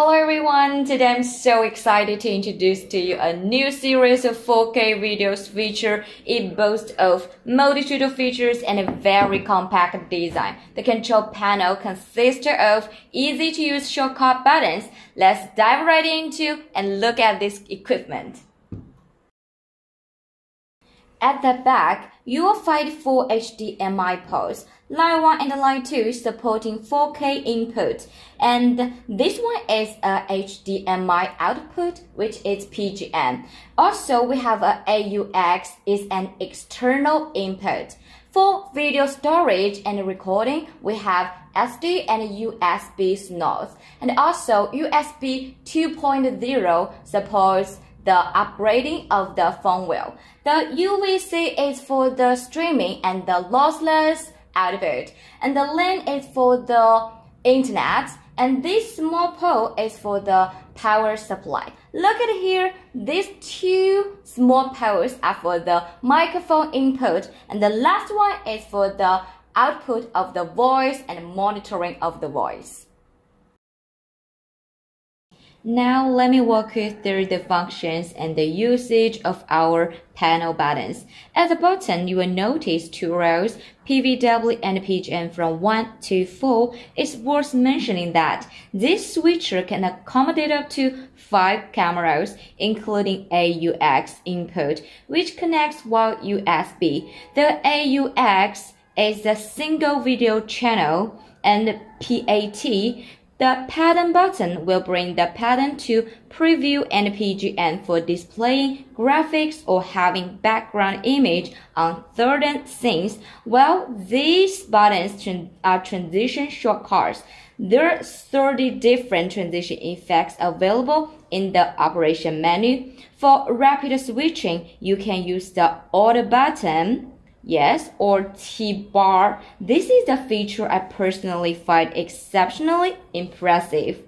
Hello everyone, today I'm so excited to introduce to you a new series of 4K video switcher. It boasts of multitude of features and a very compact design. The control panel consists of easy to use shortcut buttons. Let's dive right into and look at this equipment. At the back, you will find four HDMI ports, line 1 and line 2 supporting 4K input, and this one is a HDMI output, which is PGM. Also, we have a AUX is an external input. For video storage and recording, we have SD and USB slots, and also USB 2.0 supports the upgrading of the firmware. The UVC is for the streaming and the lossless output, and the LAN is for the internet, and this small pole is for the power supply. Look at here, these two small poles are for the microphone input, and the last one is for the output of the voice and monitoring of the voice. Now let me walk you through the functions and the usage of our panel buttons. At the bottom, you will notice two rows, PVW and PGM from 1 to 4. It's worth mentioning that this switcher can accommodate up to 5 cameras, including AUX input, which connects via USB. The AUX is a single video channel and PAT the pattern button will bring the pattern to preview and PGM for displaying graphics or having background image on certain scenes, while these buttons are transition shortcuts. There are 30 different transition effects available in the operation menu. For rapid switching, you can use the Alt button Yes, or T-bar. This is a feature I personally find exceptionally impressive.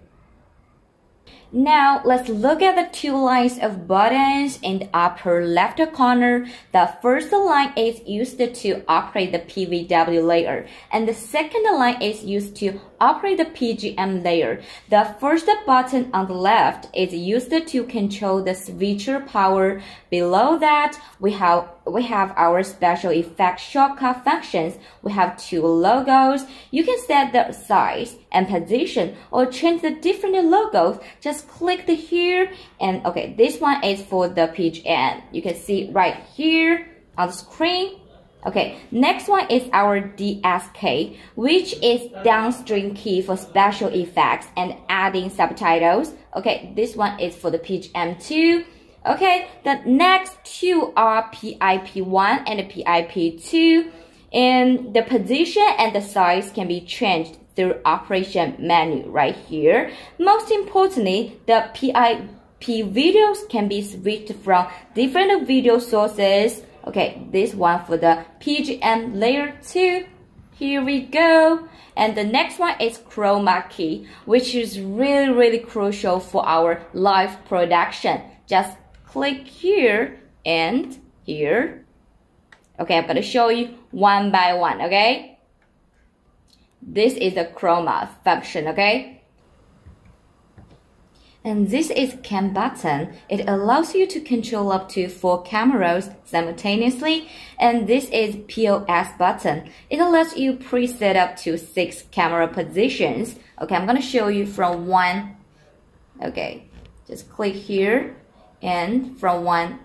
Now let's look at the two lines of buttons in the upper left corner. The first line is used to operate the PVW layer and the second line is used to operate the PGM layer. The first button on the left is used to control the switcher power. Below that, we have we have our special effect shortcut functions. We have two logos. You can set the size and position or change the different logos. Just click here and okay, this one is for the PGM. You can see right here on the screen Okay, next one is our DSK, which is downstream key for special effects and adding subtitles. Okay, this one is for the PGM2. Okay, the next two are PIP1 and PIP2. And the position and the size can be changed through operation menu right here. Most importantly, the PIP videos can be switched from different video sources Okay, this one for the PGM layer 2. Here we go. And the next one is chroma key, which is really, really crucial for our live production. Just click here and here. Okay, I'm gonna show you one by one, okay? This is the chroma function, okay? And this is cam button. It allows you to control up to four cameras simultaneously. And this is POS button. It allows you preset up to six camera positions. Okay, I'm gonna show you from one. Okay, just click here and from one,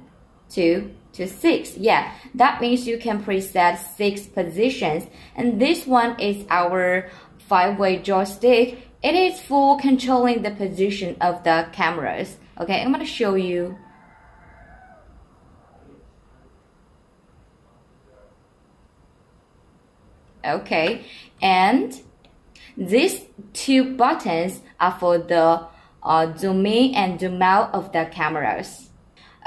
two, to six. Yeah, that means you can preset six positions. And this one is our five-way joystick it is for controlling the position of the cameras. Okay, I'm to show you. Okay, and these two buttons are for the uh, zoom in and zoom out of the cameras.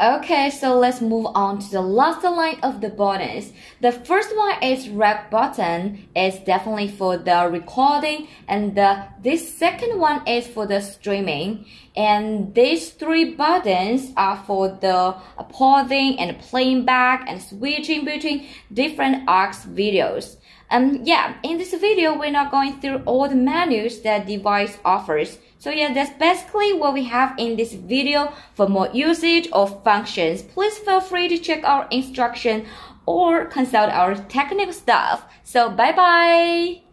Okay, so let's move on to the last line of the buttons. The first one is rec button. It's definitely for the recording and the, this second one is for the streaming. And these three buttons are for the pausing and playing back and switching between different aux videos. Um, yeah, in this video, we're not going through all the menus that device offers. So yeah, that's basically what we have in this video. For more usage of functions, please feel free to check our instruction or consult our technical staff. So bye bye.